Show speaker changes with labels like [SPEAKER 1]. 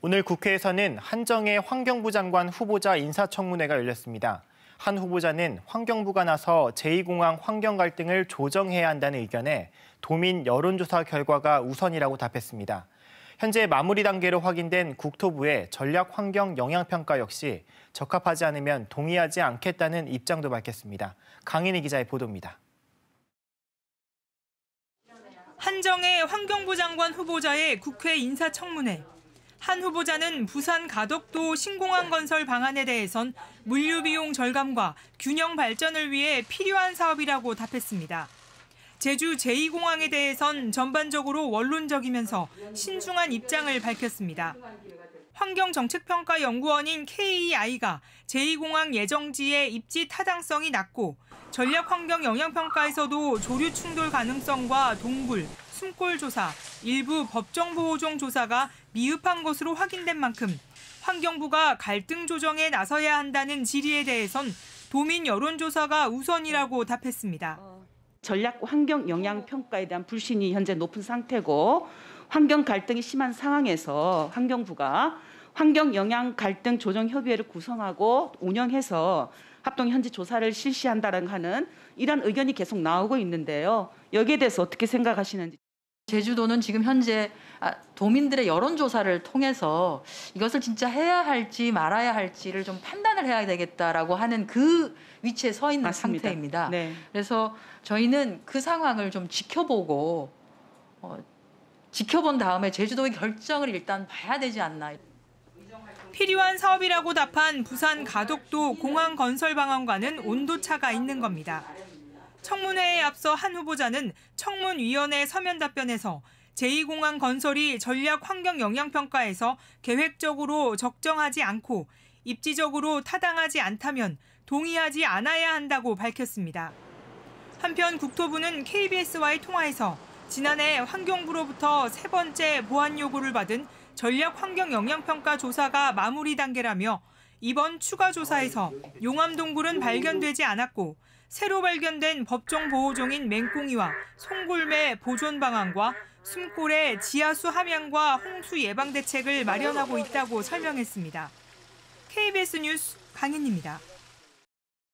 [SPEAKER 1] 오늘 국회에서는 한정혜 환경부 장관 후보자 인사청문회가 열렸습니다. 한 후보자는 환경부가 나서 제2공항 환경 갈등을 조정해야 한다는 의견에 도민 여론조사 결과가 우선이라고 답했습니다. 현재 마무리 단계로 확인된 국토부의 전략 환경 영향평가 역시 적합하지 않으면 동의하지 않겠다는 입장도 밝혔습니다. 강인희 기자의 보도입니다.
[SPEAKER 2] 한정혜 환경부 장관 후보자의 국회 인사청문회. 한 후보자는 부산 가덕도 신공항 건설 방안에 대해선 물류 비용 절감과 균형 발전을 위해 필요한 사업이라고 답했습니다. 제주 제2공항에 대해선 전반적으로 원론적이면서 신중한 입장을 밝혔습니다. 환경정책평가연구원인 KEI가 제2공항 예정지의 입지 타당성이 낮고 전략환경영향평가에서도 조류 충돌 가능성과 동굴, 숨골 조사, 일부 법정보호종 조사가 미흡한 것으로 확인된 만큼 환경부가 갈등 조정에 나서야 한다는 질의에 대해선 도민 여론조사가 우선이라고 답했습니다.
[SPEAKER 3] 전략 환경 영향 평가에 대한 불신이 현재 높은 상태고 환경 갈등이 심한 상황에서 환경부가 환경 영향 갈등 조정 협의회를 구성하고 운영해서 합동 현지 조사를 실시한다는 하는 이런 의견이 계속 나오고 있는데요. 여기에 대해서 어떻게 생각하시는지.
[SPEAKER 4] 제주도는 지금 현재 아, 도민들의 여론조사를 통해서 이것을 진짜 해야 할지 말아야 할지를 좀 판단을 해야 되겠다라고 하는 그 위치에 서 있는
[SPEAKER 3] 맞습니다.
[SPEAKER 4] 상태입니다.
[SPEAKER 3] 네.
[SPEAKER 4] 그래서 저희는 그 상황을 좀 지켜보고 어, 지켜본 다음에 제주도의 결정을 일단 봐야 되지 않나.
[SPEAKER 2] 필요한 사업이라고 답한 부산 가덕도 공항 건설 방안과는 온도차가 있는 겁니다. 청문회에 앞서 한 후보자는 청문위원회 서면 답변에서 제2공항 건설이 전략 환경 영향평가에서 계획적으로 적정하지 않고 입지적으로 타당하지 않다면 동의하지 않아야 한다고 밝혔습니다. 한편 국토부는 KBS와의 통화에서 지난해 환경부로부터 세 번째 보완 요구를 받은 전략 환경 영향평가 조사가 마무리 단계라며 이번 추가 조사에서 용암동굴은 발견되지 않았고 새로 발견된 법정 보호종인 맹꽁이와 송골매 보존 방안과 숨골의 지하수 함양과 홍수 예방 대책을 마련하고 있다고 설명했습니다. KBS 뉴스 강인입니다.